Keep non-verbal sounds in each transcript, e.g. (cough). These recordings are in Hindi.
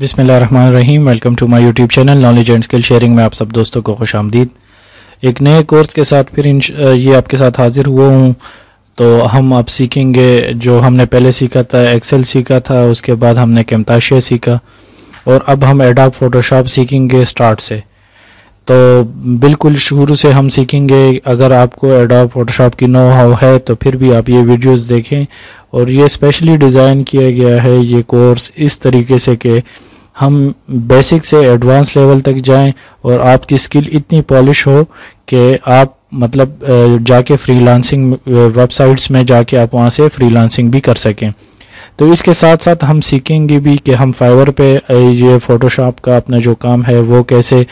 बिसमीम welcome to my YouTube channel, knowledge and skill sharing में आप सब दोस्तों को खुश आमदीद। एक नए कोर्स के साथ फिर ये आपके साथ हाजिर हुआ हूँ। तो हम आप सीखेंगे जो हमने पहले सीखा था एक्सेल सीखा था, उसके बाद हमने कैमताशिया सीखा। और अब हम एडाप फोटोशॉप सीखेंगे स्टार्ट से। तो बिल्कुल शुरू से हम सीखेंगे, अगर आपको एडोब फोटोशॉप की नो हाउ है तो फिर भी आप ये वीडियोस देखें। और ये स्पेशली डिज़ाइन किया गया है, ये कोर्स इस तरीके से कि हम बेसिक से एडवांस लेवल तक जाएँ और आपकी स्किल इतनी पॉलिश हो कि आप मतलब जाके फ्रीलांसिंग वेबसाइट्स में जाके आप वहाँ से फ्रीलांसिंग भी कर सकें। तो इसके साथ साथ हम सीखेंगे भी कि हम फाइवर पे ये फ़ोटोशॉप का अपना जो काम है, वो कैसे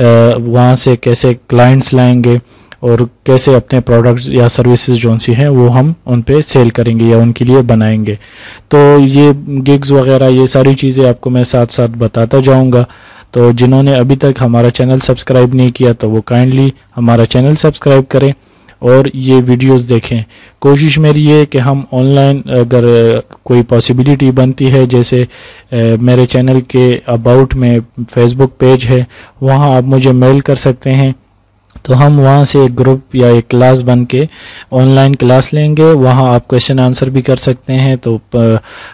वहाँ से कैसे क्लाइंट्स लाएँगे और कैसे अपने प्रोडक्ट्स या सर्विसेज़ जो सी हैं, वो हम उन पे सेल करेंगे या उनके लिए बनाएँगे। तो ये गिग्स वगैरह, ये सारी चीज़ें आपको मैं साथ साथ बताता जाऊँगा। तो जिन्होंने अभी तक हमारा चैनल सब्सक्राइब नहीं किया तो वो काइंडली हमारा चैनल सब्सक्राइब करें। और ये वीडियोस देखें। कोशिश मेरी ये कि हम ऑनलाइन अगर कोई पॉसिबिलिटी बनती है, जैसे मेरे चैनल के अबाउट में फेसबुक पेज है, वहाँ आप मुझे मेल कर सकते हैं। तो हम वहाँ से एक ग्रुप या एक क्लास बन के ऑनलाइन क्लास लेंगे। वहाँ आप क्वेश्चन आंसर भी कर सकते हैं। तो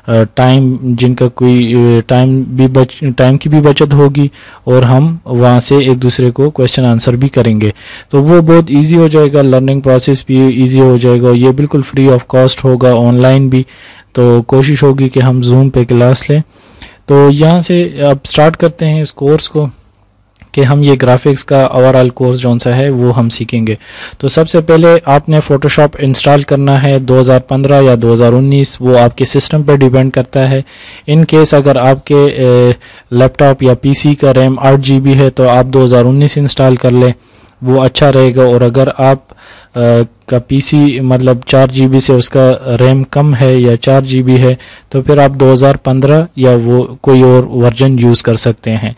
टाइम जिनका कोई टाइम भी बच टाइम की भी बचत होगी और हम वहाँ से एक दूसरे को क्वेश्चन आंसर भी करेंगे। तो वो बहुत इजी हो जाएगा। लर्निंग प्रोसेस भी इजी हो जाएगा। ये बिल्कुल फ्री ऑफ़ कॉस्ट होगा ऑनलाइन भी। तो कोशिश होगी कि हम जूम पे क्लास लें। तो यहाँ से अब स्टार्ट करते हैं इस कोर्स को। कि हम ये ग्राफिक्स का ओवरऑल कोर्स जौन सा है, वो हम सीखेंगे। तो सबसे पहले आपने फ़ोटोशॉप इंस्टॉल करना है 2015 या 2019 वो आपके सिस्टम पर डिपेंड करता है। इन केस अगर आपके लैपटॉप या पीसी का रैम आठ जी है तो आप 2019 इंस्टॉल कर लें। वो अच्छा रहेगा और अगर आप आ, का पीसी मतलब चार जी से उसका रैम कम है या चार जी है तो फिर आप 2015 या वो कोई और वर्जन यूज़ कर सकते हैं।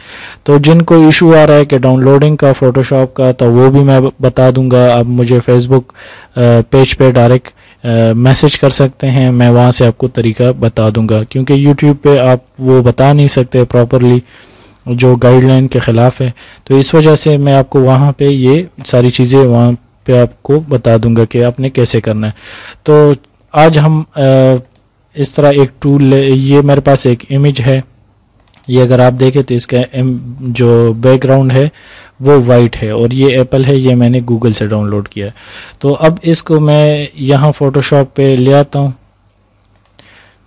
तो जिनको इशू आ रहा है कि डाउनलोडिंग का फ़ोटोशॉप का तो वो भी मैं बता दूँगा। आप मुझे फेसबुक पेज पे डायरेक्ट मैसेज कर सकते हैं। मैं वहाँ से आपको तरीका बता दूँगा। क्योंकि यूट्यूब पे आप वो बता नहीं सकते प्रॉपरली जो गाइडलाइन के ख़िलाफ़ है। तो इस वजह से मैं आपको वहाँ पे ये सारी चीज़ें वहाँ पे आपको बता दूँगा कि आपने कैसे करना है। तो आज हम आ, इस तरह एक टूल ये मेरे पास एक इमेज है। ये अगर आप देखें तो इसका जो बैकग्राउंड है वो वाइट है और ये एप्पल है ये मैंने गूगल से डाउनलोड किया है। तो अब इसको मैं यहाँ फ़ोटोशॉप पे ले आता हूँ।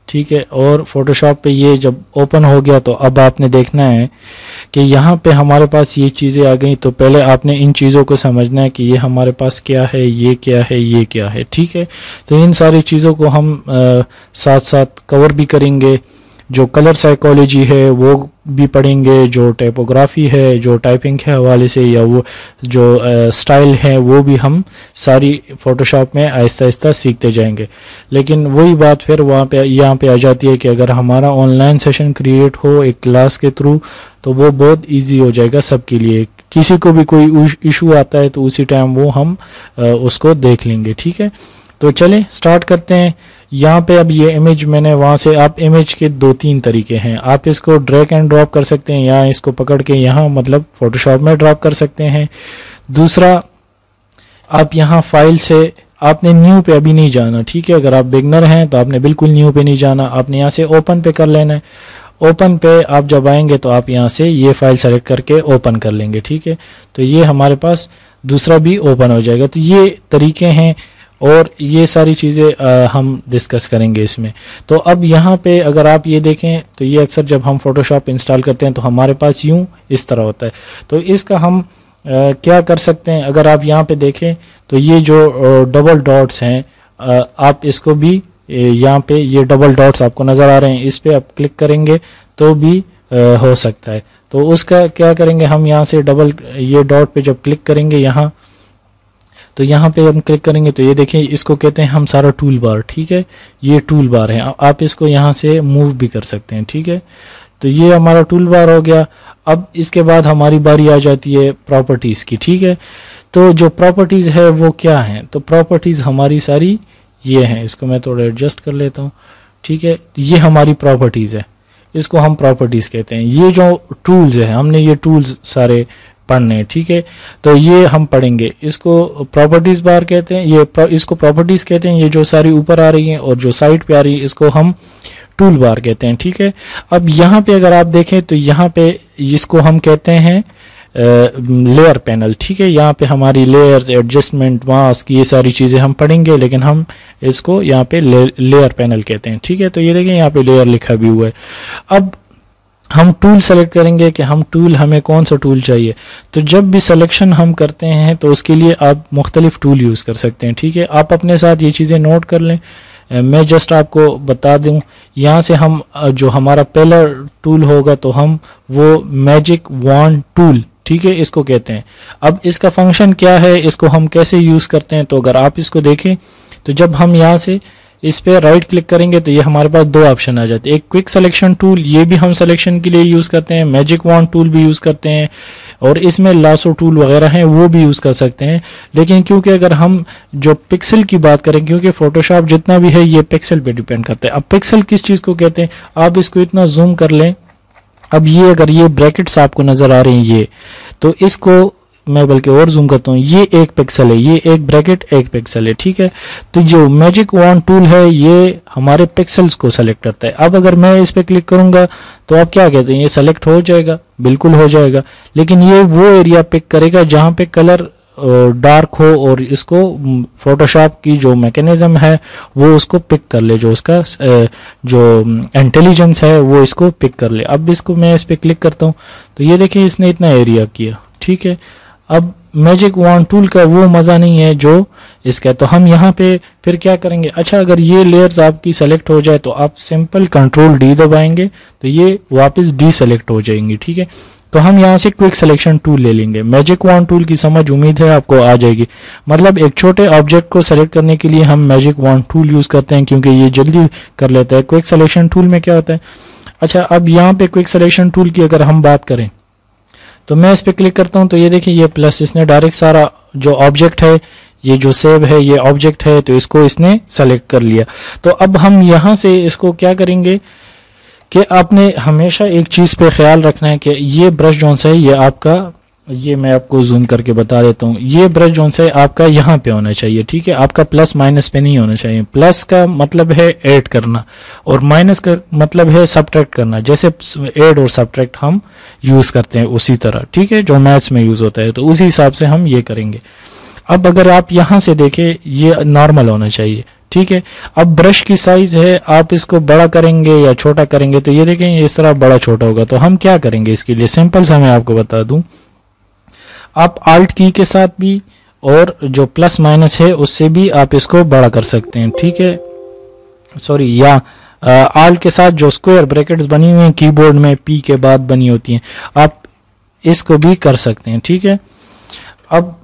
ठीक है? और फोटोशॉप पे ये जब ओपन हो गया तो अब आपने देखना है कि यहाँ पे हमारे पास ये चीज़ें आ गई तो पहले आपने इन चीज़ों को समझना है कि ये हमारे पास क्या है ये क्या है ये क्या है ठीक है? तो इन सारी चीज़ों को हम आ, साथ साथ कवर भी करेंगे। जो कलर साइकोलॉजी है, वो भी पढ़ेंगे, जो टाइपोग्राफी है, जो टाइपिंग के हवाले से या वो, जो स्टाइल है, वो भी हम सारी फ़ोटोशॉप में आहिस्ता आहिस्ता सीखते जाएँगे। लेकिन वही बात फिर वहाँ पे, यहाँ पे आ जाती है कि अगर हमारा ऑनलाइन सेशन क्रिएट हो एक क्लास के थ्रू तो वो बहुत ईजी हो जाएगा सबके लिए। किसी को भी कोई इशू आता है तो उसी टाइम वो हम उसको देख लेंगे, ठीक है? तो चलें स्टार्ट करते हैं। यहाँ पे अब ये इमेज मैंने वहाँ से आप इमेज के दो तीन तरीके हैं। आप इसको ड्रैग एंड ड्रॉप कर सकते हैं या इसको पकड़ के यहाँ मतलब फोटोशॉप में ड्रॉप कर सकते हैं। दूसरा, आप यहाँ फ़ाइल से आपने न्यू पे अभी नहीं जाना, ठीक है? अगर आप बिगनर हैं तो आपने बिल्कुल न्यू पे नहीं जाना। आपने यहाँ से ओपन पे कर लेना है। ओपन पे आप जब आएँगे तो आप यहाँ से ये फ़ाइल सेलेक्ट करके ओपन कर लेंगे, ठीक है? तो ये हमारे पास दूसरा भी ओपन हो जाएगा। तो ये तरीके हैं और ये सारी चीज़ें हम डिस्कस करेंगे इसमें। तो अब यहाँ पे अगर आप ये देखें तो ये अक्सर जब हम फोटोशॉप इंस्टॉल करते हैं तो हमारे पास यूँ इस तरह होता है। तो इसका हम आ, क्या कर सकते हैं? अगर आप यहाँ पे देखें तो ये जो डबल डॉट्स हैं आप इसको भी यहाँ पे ये डबल डॉट्स आपको नज़र आ रहे हैं। इस पर आप क्लिक करेंगे तो भी आ, हो सकता है। तो उसका क्या करेंगे? हम यहाँ से डबल ये डॉट पे जब क्लिक करेंगे यहाँ तो यहाँ पे हम क्लिक करेंगे तो ये देखें इसको कहते हैं हम सारा टूल बार ठीक है? ये टूल बार है। आप इसको यहाँ से मूव भी कर सकते हैं, ठीक है? तो ये हमारा टूल बार हो गया। अब इसके बाद हमारी बारी आ जाती है प्रॉपर्टीज़ की, ठीक है? तो जो प्रॉपर्टीज़ है वो क्या है? तो प्रॉपर्टीज़ हमारी सारी ये हैं। इसको मैं थोड़ा एडजस्ट कर लेता हूँ, ठीक है? ये हमारी प्रॉपर्टीज़ है। इसको हम प्रॉपर्टीज़ कहते हैं। ये जो टूल्स है, हमने ये टूल्स सारे पढ़ने ठीक है? तो ये हम पढ़ेंगे। इसको प्रॉपर्टीज़ बार कहते हैं, ये इसको प्रॉपर्टीज़ कहते हैं, ये जो सारी ऊपर आ रही हैं और जो साइड पे आ रही है, इसको हम टूल बार कहते हैं, ठीक है? अब यहाँ पे अगर आप देखें तो यहाँ पे इसको हम कहते हैं लेयर पैनल ठीक है? यहाँ पे हमारी लेयर्स एडजस्टमेंट मास्क ये सारी चीज़ें हम पढ़ेंगे, लेकिन हम इसको यहाँ पे लेयर पैनल कहते हैं, ठीक है? तो ये देखें, यहाँ पे लेयर लिखा भी हुआ है। अब हम टूल सेलेक्ट करेंगे कि हम टूल हमें कौन सा टूल चाहिए। तो जब भी सिलेक्शन हम करते हैं तो उसके लिए आप मुख्तलिफ़ टूल यूज़ कर सकते हैं, ठीक है? आप अपने साथ ये चीज़ें नोट कर लें। मैं जस्ट आपको बता दूँ, यहाँ से हम जो हमारा पहला टूल होगा तो हम वो मैजिक वन टूल ठीक है? इसको कहते हैं। अब इसका फ़ंक्शन क्या है, इसको हम कैसे यूज़ करते हैं तो अगर आप इसको देखें तो जब हम यहाँ से इस पर राइट क्लिक करेंगे तो ये हमारे पास दो ऑप्शन आ जाते हैं। एक क्विक सिलेक्शन टूल ये भी हम सिलेक्शन के लिए यूज़ करते हैं। मैजिक वन टूल भी यूज़ करते हैं और इसमें लासो टूल वगैरह हैं, वो भी यूज़ कर सकते हैं। लेकिन क्योंकि अगर हम जो पिक्सल की बात करें, क्योंकि फोटोशॉप जितना भी है, ये पिक्सल पे डिपेंड करता है। अब पिक्सल किस चीज़ को कहते हैं? आप इसको इतना जूम कर लें। अब ये अगर ये ब्रैकेट्स आपको नज़र आ रहे हैं, ये तो इसको मैं बल्कि और जूम करता हूँ, ये एक पिक्सल है, ये एक ब्रैकेट एक पिक्सल है, ठीक है? तो जो मैजिक वन टूल है, ये हमारे पिक्सल्स को सेलेक्ट करता है। अब अगर मैं इस पर क्लिक करूँगा तो आप क्या कहते हैं? ये सेलेक्ट हो जाएगा, बिल्कुल हो जाएगा। लेकिन ये वो एरिया पिक करेगा जहाँ पे कलर डार्क हो और इसको फोटोशॉप की जो मैकेनिज्म है, वो उसको पिक कर ले, जो उसका जो इंटेलिजेंस है, वो इसको पिक कर ले। अब इसको मैं इस पर क्लिक करता हूँ तो ये देखिए, इसने इतना एरिया किया, ठीक है? अब मैजिक वन टूल का वो मज़ा नहीं है जो इसका तो हम यहाँ पे फिर क्या करेंगे? अच्छा अगर ये लेयर्स आपकी सेलेक्ट हो जाए तो आप सिंपल कंट्रोल डी दबाएँगे तो ये वापस डी सेलेक्ट हो जाएँगी, ठीक है? तो हम यहाँ से क्विक सिलेक्शन टूल ले लेंगे। मैजिक वन टूल की समझ, उम्मीद है आपको आ जाएगी। मतलब एक छोटे ऑब्जेक्ट को सेलेक्ट करने के लिए हम मैजिक वन टूल यूज़ करते हैं, क्योंकि ये जल्दी कर लेता है। क्विक सिलेक्शन टूल में क्या होता है? अच्छा अब यहाँ पे क्विक सिलेक्शन टूल की अगर हम बात करें तो मैं इस पर क्लिक करता हूँ तो ये देखिए, ये प्लस इसने डायरेक्ट सारा जो ऑब्जेक्ट है, ये जो सेव है, ये ऑब्जेक्ट है तो इसको इसने सेलेक्ट कर लिया। तो अब हम यहाँ से इसको क्या करेंगे कि आपने हमेशा एक चीज़ पे ख्याल रखना है कि ये ब्रश जो है, ये आपका ये मैं आपको जूम करके बता देता हूँ। ये ब्रश जोन से आपका यहाँ पे होना चाहिए, ठीक है? आपका प्लस माइनस पे नहीं होना चाहिए। प्लस का मतलब है ऐड करना और माइनस का मतलब है सब्ट्रैक्ट करना। जैसे ऐड और सब्ट्रैक्ट हम यूज़ करते हैं उसी तरह, ठीक है? जो मैथ्स में यूज़ होता है तो उसी हिसाब से हम ये करेंगे। अब अगर आप यहाँ से देखें, ये नॉर्मल होना चाहिए, ठीक है? अब ब्रश की साइज़ है, आप इसको बड़ा करेंगे या छोटा करेंगे तो ये देखें इस तरह बड़ा छोटा होगा। तो हम क्या करेंगे इसके लिए? सिंपल सा मैं आपको बता दूँ। आप आल्ट की के साथ भी और जो प्लस माइनस है, उससे भी आप इसको बड़ा कर सकते हैं, ठीक है? सॉरी या आल्ट के साथ जो स्क्वायर ब्रैकेट्स बनी हुई हैं कीबोर्ड में पी के बाद बनी होती हैं, आप इसको भी कर सकते हैं, ठीक है? अब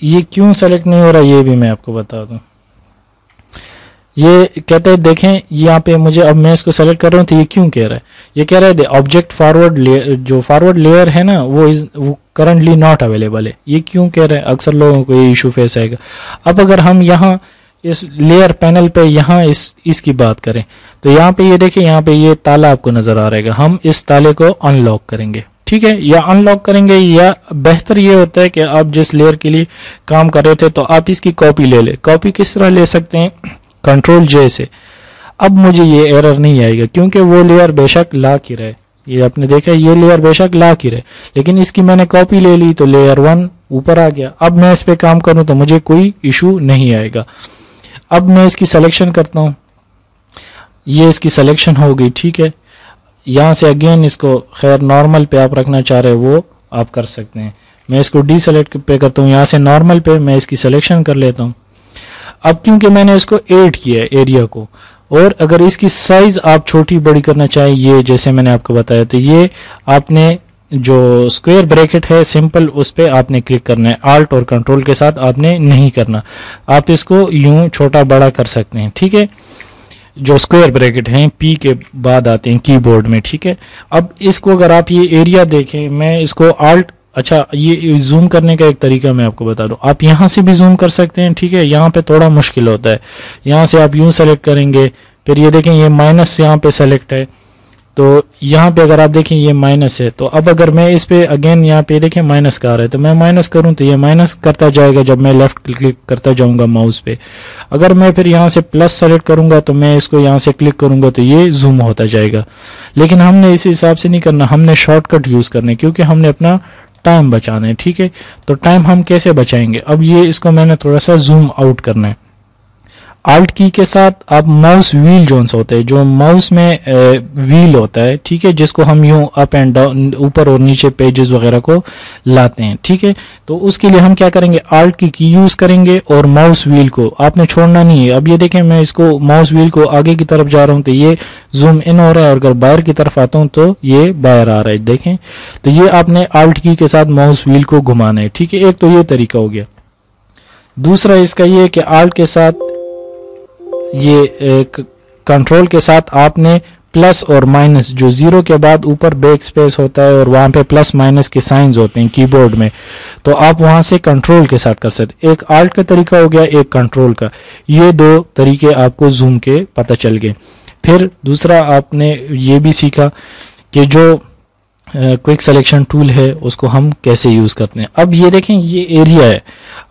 ये क्यों सेलेक्ट नहीं हो रहा ये भी मैं आपको बता दूँ। ये कहते हैं, देखें, यहाँ पे मुझे, अब मैं इसको सेलेक्ट कर रहा हूँ तो ये क्यों कह रहा है? ये कह रहा है ऑब्जेक्ट फॉरवर्ड लेयर जो फॉरवर्ड लेयर है ना, वो इज़ वो करंटली नॉट अवेलेबल है। ये क्यों कह रहे हैं? अक्सर लोगों को ये इशू फेस आएगा। अब अगर हम यहाँ इस लेयर पैनल पे यहाँ इस, इसकी बात करें तो यहाँ पे ये देखें, यहाँ पे ये ताला आपको नज़र आ रहेगा। हम इस ताले को अनलॉक करेंगे। ठीक है? या अनलॉक करेंगे, या बेहतर ये होता है कि आप जिस लेयर के लिए काम कर रहे थे तो आप इसकी कॉपी ले ले। कॉपी किस तरह ले सकते हैं? कंट्रोल जे से। अब मुझे ये एरर नहीं आएगा, क्योंकि वो लेयर बेशक ला की रहे। ये आपने देखा ये लेयर बेशक ला की रहे। लेकिन इसकी मैंने कॉपी ले ली तो लेयर वन ऊपर आ गया। अब मैं इस पर काम करूँ तो मुझे कोई इशू नहीं आएगा। अब मैं इसकी सिलेक्शन करता हूँ। ये इसकी सिलेक्शन हो गई, ठीक है? यहाँ से अगेन इसको, खैर नॉर्मल पे आप रखना चाह रहे हो, वो आप कर सकते हैं। मैं इसको डी सेलेक्ट पे करता हूँ, यहाँ से नॉर्मल पे मैं इसकी सिलेक्शन कर लेता हूँ। अब क्योंकि मैंने इसको एड किया है एरिया को और अगर इसकी साइज़ आप छोटी बड़ी करना चाहें, ये जैसे मैंने आपको बताया तो ये आपने जो स्क्वायर ब्रैकेट है सिंपल उस पर आपने क्लिक करना है। आल्ट और कंट्रोल के साथ आपने नहीं करना। आप इसको यूँ छोटा बड़ा कर सकते हैं, ठीक है? जो स्क्वायर ब्रैकेट हैं पी के बाद आते हैं कीबोर्ड में, ठीक है? अब इसको अगर आप ये एरिया देखें, मैं इसको आल्ट अच्छा ये जूम करने का एक तरीका मैं आपको बता दूँ। आप यहाँ से भी जूम कर सकते हैं, ठीक है? यहाँ पे थोड़ा मुश्किल होता है। यहाँ से आप यूँ सेलेक्ट करेंगे, फिर ये देखें, ये माइनस यहाँ पे सेलेक्ट है। तो यहाँ पे अगर आप देखें, ये माइनस है। तो अब अगर मैं इस पे अगेन यहाँ पे देखें माइनस का आ रहा है। तो मैं माइनस करूँ तो ये माइनस करता जाएगा जब मैं लेफ़्ट क्लिक करता जाऊँगा माउस पे। अगर मैं फिर यहाँ से प्लस सेलेक्ट करूँगा तो मैं इसको यहाँ से क्लिक करूँगा तो ये जूम होता जाएगा। लेकिन हमने इस हिसाब से नहीं करना। हमने शॉर्टकट यूज़ करने, क्योंकि हमने अपना टाइम बचाना है, ठीक है? तो टाइम हम कैसे बचाएँगे? अब ये इसको मैंने थोड़ा सा जूम आउट करना है। आल्ट की के साथ आप माउस व्हील जोन्स होते हैं, जो माउस में व्हील होता है, ठीक है, जिसको हम यूँ अप एंड डाउन ऊपर और नीचे पेजेस वगैरह को लाते हैं, ठीक है? तो उसके लिए हम क्या करेंगे? आल्ट की की यूज़ करेंगे और माउस व्हील को। आपने छोड़ना नहीं है। अब ये देखें, मैं इसको माउस व्हील को आगे की तरफ़ जा रहा हूँ तो ये जूम इन हो रहा है, और अगर बाहर की तरफ़ आता हूँ तो ये बाहर आ रहा है, देखें। तो ये आपने आल्ट की के साथ माउस व्हील को घुमाना है, ठीक है? एक तो ये तरीका हो गया। दूसरा इसका ये कि आल्ट के साथ ये एक कंट्रोल के साथ आपने प्लस और माइनस जो ज़ीरो के बाद ऊपर बैक स्पेस होता है और वहाँ पे प्लस माइनस के साइंस होते हैं कीबोर्ड में तो आप वहाँ से कंट्रोल के साथ कर सकते एक आल्ट का तरीका हो गया, एक कंट्रोल का। ये दो तरीके आपको जूम के पता चल गए। फिर दूसरा आपने ये भी सीखा कि जो क्विक सिलेक्शन टूल है, उसको हम कैसे यूज़ करते हैं। अब ये देखें, ये एरिया है।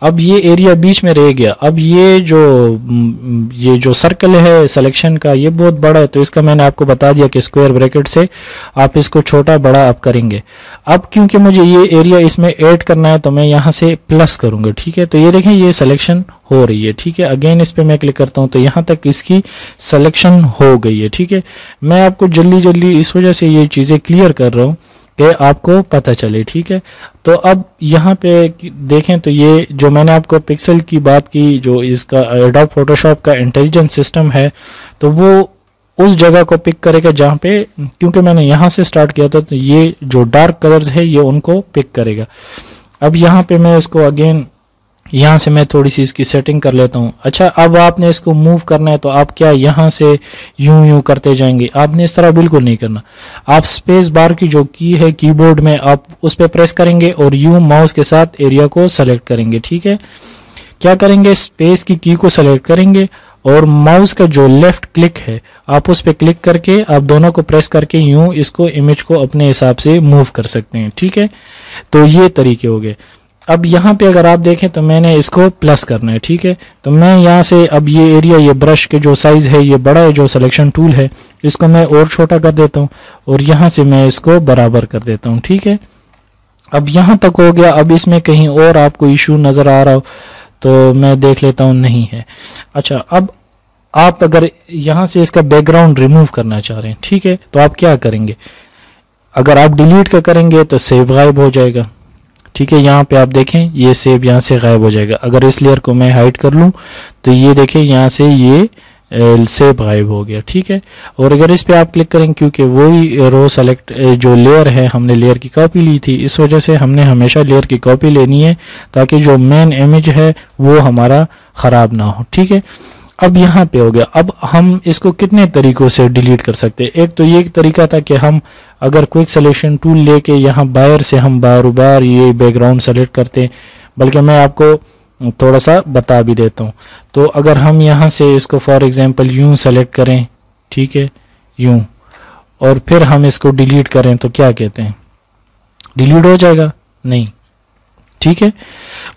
अब ये एरिया बीच में रह गया। अब ये जो ये जो सर्कल है सिलेक्शन का, ये बहुत बड़ा है तो इसका मैंने आपको बता दिया कि स्क्वायर ब्रैकेट से आप इसको छोटा, बड़ा आप करेंगे। अब क्योंकि मुझे ये एरिया इसमें ऐड करना है तो मैं यहाँ से प्लस करूँगा, ठीक है? तो ये देखें, ये सिलेक्शन हो रही है, ठीक है? अगेन इस पर मैं क्लिक करता हूँ तो यहाँ तक इसकी सिलेक्शन हो गई है, ठीक है? मैं आपको जल्दी जल्दी इस वजह से ये चीज़ें क्लियर कर रहा हूँ। कि आपको पता चले, ठीक है? तो अब यहाँ पे देखें तो ये जो मैंने आपको पिक्सल की बात की, जो इसका एडोब फोटोशॉप का इंटेलिजेंस सिस्टम है तो वो उस जगह को पिक करेगा जहाँ पे, क्योंकि मैंने यहाँ से स्टार्ट किया था तो ये जो डार्क कलर्स है, ये उनको पिक करेगा। अब यहाँ पे मैं इसको अगेन यहाँ से मैं थोड़ी सी इसकी सेटिंग कर लेता हूँ। अच्छा अब आपने इसको मूव करना है तो आप क्या यहाँ से यूँ यूँ करते जाएँगे? आपने इस तरह बिल्कुल नहीं करना। आप स्पेस बार की जो की है कीबोर्ड में आप उस पर प्रेस करेंगे और यूँ माउस के साथ एरिया को सेलेक्ट करेंगे, ठीक है? क्या करेंगे? स्पेस की की को सेलेक्ट करेंगे और माउस का जो लेफ़्ट क्लिक है, आप उस पर क्लिक करके आप दोनों को प्रेस करके यूँ इसको इमेज को अपने हिसाब से मूव कर सकते हैं, ठीक है? तो ये तरीके हो गए। अब यहाँ पे अगर आप देखें तो मैंने इसको प्लस करना है, ठीक है? तो मैं यहाँ से अब ये एरिया ये ब्रश के जो साइज़ है, ये बड़ा है, जो सिलेक्शन टूल है, इसको मैं और छोटा कर देता हूँ और यहाँ से मैं इसको बराबर कर देता हूँ, ठीक है? अब यहाँ तक हो गया, अब इसमें कहीं और आपको इशू नज़र आ रहा हो तो मैं देख लेता हूँ, नहीं है। अच्छा अब आप अगर यहाँ से इसका बैकग्राउंड रिमूव करना चाह रहे हैं, ठीक है? तो आप क्या करेंगे? अगर आप डिलीट का करेंगे तो सेव गायब हो जाएगा। ठीक है, यहाँ पे आप देखें, ये सेब यहाँ से गायब हो जाएगा। अगर इस लेयर को मैं हाइड कर लूँ तो ये देखें, यहाँ से ये सेब गायब हो गया, ठीक है? और अगर इस पे आप क्लिक करें, क्योंकि वही रो सेलेक्ट जो लेयर है, हमने लेयर की कॉपी ली थी, इस वजह से हमने हमेशा लेयर की कॉपी लेनी है, ताकि जो मेन इमेज है, वो हमारा ख़राब ना हो, ठीक है? अब यहाँ पे हो गया। अब हम इसको कितने तरीकों से डिलीट कर सकते हैं? एक तो ये तरीका था कि हम अगर क्विक सिलेक्शन टूल लेके यहाँ बायर से हम बार बार ये बैकग्राउंड सेलेक्ट करते हैं। बल्कि मैं आपको थोड़ा सा बता भी देता हूँ। तो अगर हम यहाँ से इसको फॉर एग्जांपल यूँ सेलेक्ट करें, ठीक है यूँ और फिर हम इसको डिलीट करें तो क्या कहते हैं? डिलीट हो जाएगा? नहीं। ठीक है?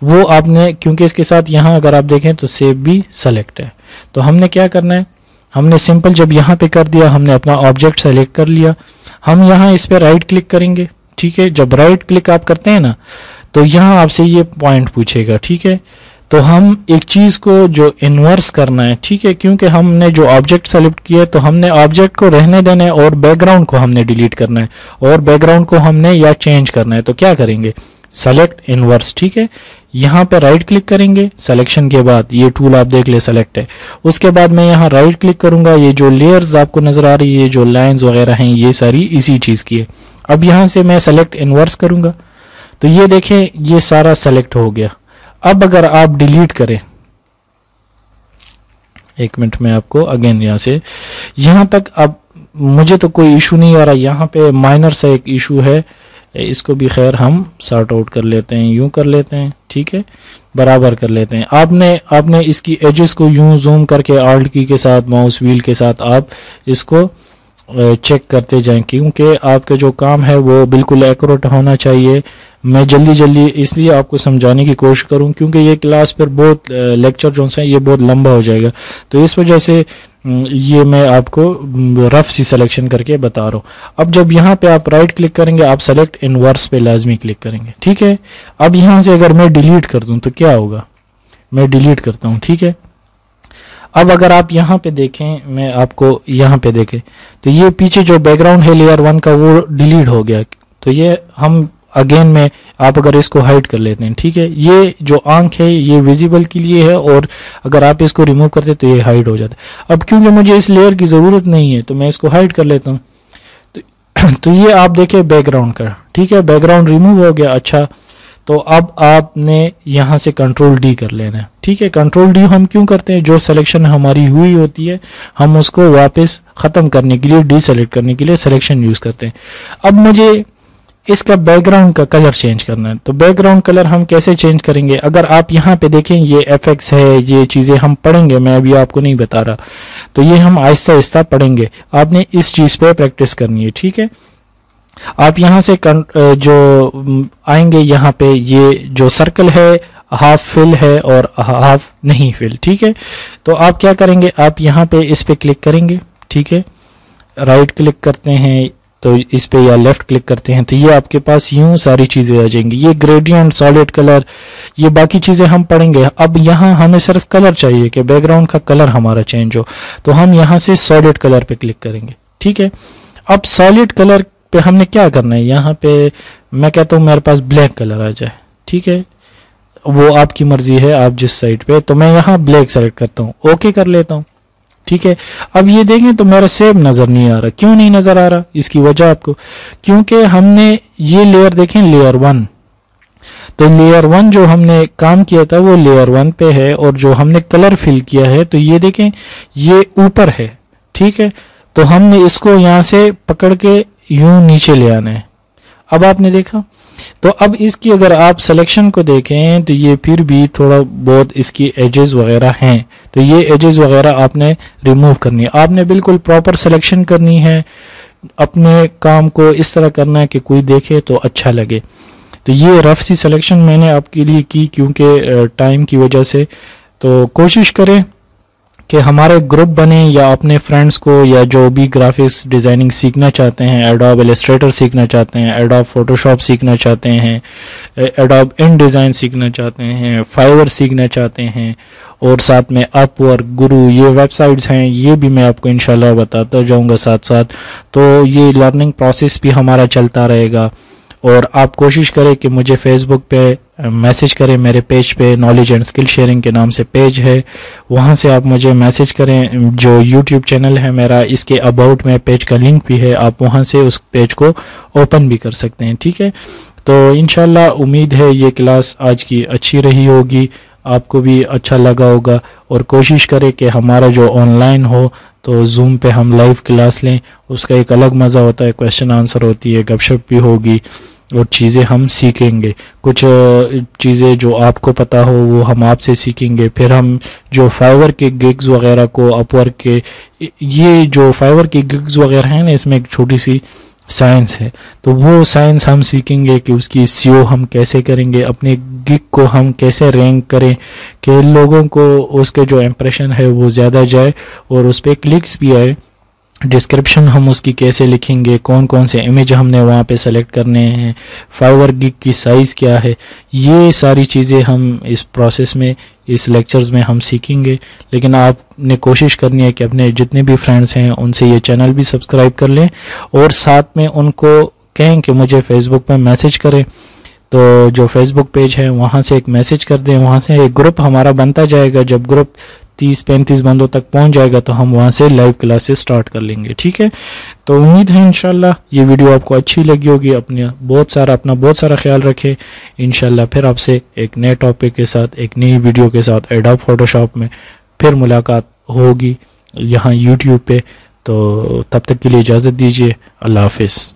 वो आपने, क्योंकि इसके साथ यहाँ अगर आप देखें तो सेव भी सेलेक्ट है। तो हमने क्या करना है? हमने सिंपल जब यहाँ पे कर दिया, हमने अपना ऑब्जेक्ट सेलेक्ट कर लिया। हम यहाँ इस पर राइट क्लिक करेंगे, ठीक है? जब राइट क्लिक आप करते हैं ना तो यहाँ आपसे ये पॉइंट पूछेगा, ठीक है? तो हम एक चीज़ को जो इन्वर्स करना है, ठीक है? क्योंकि हमने जो ऑब्जेक्ट सेलेक्ट किया है तो हमने ऑब्जेक्ट को रहने देना है और बैकग्राउंड को हमने डिलीट करना है और बैकग्राउंड को हमने या चेंज करना है तो क्या करेंगे? सेलेक्ट इनवर्स ठीक है? यहाँ पे राइट क्लिक करेंगे सिलेक्शन के बाद ये टूल आप देख ले सेलेक्ट है। उसके बाद मैं यहाँ राइट क्लिक करूँगा, ये जो लेयर्स आपको नज़र आ रही है जो लाइंस वगैरह हैं, ये सारी इसी चीज़ की है। अब यहाँ से मैं सेलेक्ट इनवर्स करूँगा। तो ये देखें, ये सारा सेलेक्ट हो गया। अब अगर आप डिलीट करें, एक मिनट में आपको अगेन यहाँ से, यहाँ तक अब मुझे तो कोई इशू नहीं आ रहा, यहाँ पे माइनर सा एक इशू है। इसको भी खैर हम सॉर्ट आउट कर लेते हैं, यूँ कर लेते हैं, ठीक है? बराबर कर लेते हैं। आपने आपने इसकी एजेस को यूँ जूम करके आल्ट की के साथ माउस व्हील के साथ आप इसको चेक करते जाएँ, क्योंकि आपका जो काम है वो बिल्कुल एक्यूरेट होना चाहिए। मैं जल्दी जल्दी इसलिए आपको समझाने की कोशिश करूँ, क्योंकि ये क्लास पर बहुत लेक्चर जो है, ये बहुत लंबा हो जाएगा। तो इस वजह से ये मैं आपको रफ सी सिलेक्शन करके बता रहा हूँ। अब जब यहाँ पे आप राइट क्लिक करेंगे, आप सेलेक्ट इन वर्स पे लाजमी क्लिक करेंगे, ठीक है? अब यहाँ से अगर मैं डिलीट कर दूँ तो क्या होगा? मैं डिलीट करता हूँ, ठीक है? अब अगर आप यहाँ पे देखें मैं आपको यहाँ पे देखें तो ये पीछे जो बैकग्राउंड है लेयर वन का वो डिलीट हो गया। तो ये हम अगेन में आप अगर इसको हाइड कर लेते हैं ठीक है? ये जो आँख है ये विजिबल के लिए है और अगर आप इसको रिमूव करते तो ये हाइड हो जाता अब क्योंकि मुझे इस लेयर की ज़रूरत नहीं है तो मैं इसको हाइड कर लेता हूँ। तो, (clears throat) तो ये आप देखें बैकग्राउंड का ठीक है? बैकग्राउंड रिमूव हो गया अच्छा। तो अब आपने यहाँ से कंट्रोल डी कर लेना है। ठीक है कंट्रोल डी हम क्यों करते हैं? जो सिलेक्शन हमारी हुई होती है, हम उसको वापस ख़त्म करने के लिए डी सेलेक्ट करने के लिए सिलेक्शन यूज़ करते हैं। अब मुझे इसका बैकग्राउंड का कलर चेंज करना है। तो बैकग्राउंड कलर हम कैसे चेंज करेंगे? अगर आप यहाँ पे देखें, ये एफ़ है, ये चीज़ें हम पढ़ेंगे, मैं अभी आपको नहीं बता रहा। तो ये हम आहिस्ता आहिस्ता पढ़ेंगे। आपने इस चीज़ पे प्रैक्टिस करनी है, ठीक है? आप यहाँ से जो आएँगे यहाँ पे, ये जो सर्कल है हाफ़ फिल है और हाफ़ नहीं फिल ठीक है? तो आप क्या करेंगे? आप यहाँ पे इस पे क्लिक करेंगे, ठीक है? राइट क्लिक करते हैं तो इस पे या लेफ़्ट क्लिक करते हैं तो ये आपके पास यूँ सारी चीज़ें आ जाएँगी। ये ग्रेडियंट सॉलिड कलर ये बाकी चीज़ें हम पढ़ेंगे। अब यहाँ हमें सिर्फ़ कलर चाहिए कि बैकग्राउंड का कलर हमारा चेंज हो। तो हम यहाँ से सॉलिड कलर पे क्लिक करेंगे, ठीक है? अब सॉलिड कलर पे हमने क्या करना है? यहाँ पे मैं कहता हूँ मेरे पास ब्लैक कलर आ जाए। ठीक है? वो आपकी मर्ज़ी है, आप जिस साइड पे तो मैं यहाँ ब्लैक सेलेक्ट करता हूँ। ओके कर लेता हूँ। ठीक है? अब ये देखें तो मेरा सेव नज़र नहीं आ रहा। क्यों नहीं नज़र आ रहा? इसकी वजह आपको। क्योंकि हमने ये लेयर देखें लेयर वन तो लेयर वन जो हमने काम किया था, वो लेयर वन पे है और जो हमने कलर फिल किया है तो ये देखें, ये ऊपर है। ठीक है? तो हमने इसको यहाँ से पकड़ के यूँ नीचे ले आना है। अब आपने देखा? तो अब इसकी अगर आप सिलेक्शन को देखें तो ये फिर भी थोड़ा बहुत इसकी एजेस वगैरह हैं। तो ये एजेस वगैरह आपने रिमूव करनी है। आपने बिल्कुल प्रॉपर सिलेक्शन करनी है। अपने काम को इस तरह करना है कि कोई देखे तो अच्छा लगे। तो ये रफ सी सिलेक्शन मैंने आपके लिए की क्योंकि टाइम की वजह से। तो कोशिश करें। कि हमारे ग्रुप बने या अपने फ्रेंड्स को या जो भी ग्राफिक्स डिज़ाइनिंग सीखना चाहते हैं एडोब एलिस्ट्रेटर सीखना चाहते हैं एडोब फोटोशॉप सीखना चाहते हैं एडोब इन डिज़ाइन सीखना चाहते हैं फाइवर सीखना चाहते हैं, और साथ में अप और गुरु ये वेबसाइट्स हैं, ये भी मैं आपको इंशाल्लाह बताता जाऊँगा साथ साथ तो ये लर्निंग प्रोसेस भी हमारा चलता रहेगा। और आप कोशिश करें कि मुझे फेसबुक पे मैसेज करें, मेरे पेज पे नॉलेज एंड स्किल शेयरिंग के नाम से पेज है। वहाँ से आप मुझे मैसेज करें, जो यूट्यूब चैनल है मेरा, इसके अबाउट में पेज का लिंक भी है, आप वहाँ से उस पेज को ओपन भी कर सकते हैं, ठीक है? तो इन उम्मीद है ये क्लास आज की अच्छी रही होगी, आपको भी अच्छा लगा होगा और कोशिश करें कि हमारा जो ऑनलाइन हो तो जूम पे हम लाइव क्लास लें, उसका एक अलग मज़ा होता है क्वेश्चन आंसर होती है, गपशप भी होगी। और चीज़ें हम सीखेंगे। कुछ चीज़ें जो आपको पता हो, वो हम आपसे सीखेंगे। फिर हम जो फाइवर के गिग्स वगैरह को अपवर के ये जो फाइवर के गिग्स वगैरह हैं ना, इसमें एक छोटी सी साइंस है। तो वो साइंस हम सीखेंगे कि उसकी सीओ हम कैसे करेंगे, अपने गिग को हम कैसे रैंक करें, कि लोगों को उसके जो इम्प्रेशन है वो ज़्यादा जाए और उस पर क्लिक्स भी आए। डिस्क्रिप्शन हम उसकी कैसे लिखेंगे कौन कौन से इमेज हमने वहाँ पे सेलेक्ट करने हैं फाइवर गिग की साइज़ क्या है, ये सारी चीज़ें हम इस प्रोसेस में, इस लेक्चर्स में हम सीखेंगे। लेकिन आपने कोशिश करनी है कि अपने जितने भी फ्रेंड्स हैं, उनसे ये चैनल भी सब्सक्राइब कर लें और साथ में उनको कहें कि मुझे फेसबुक पर मैसेज करें। तो जो फेसबुक पेज है, वहाँ से एक मैसेज कर दें, वहाँ से एक ग्रुप हमारा बनता जाएगा। जब ग्रुप तीस पैंतीस बंदों तक पहुँच जाएगा तो हम वहाँ से लाइव क्लासेस स्टार्ट कर लेंगे, ठीक है? तो उम्मीद है इनशाला ये वीडियो आपको अच्छी लगी होगी, अपने बहुत सारा, अपना बहुत सारा ख्याल रखें। इनशाला फिर आपसे एक नए टॉपिक के साथ, एक नई वीडियो के साथ एडॉप फोटोशॉप में फिर मुलाकात होगी यहाँ यूट्यूब पे। तो तब तक के लिए इजाज़त दीजिए, अल्लाह हाफिज़।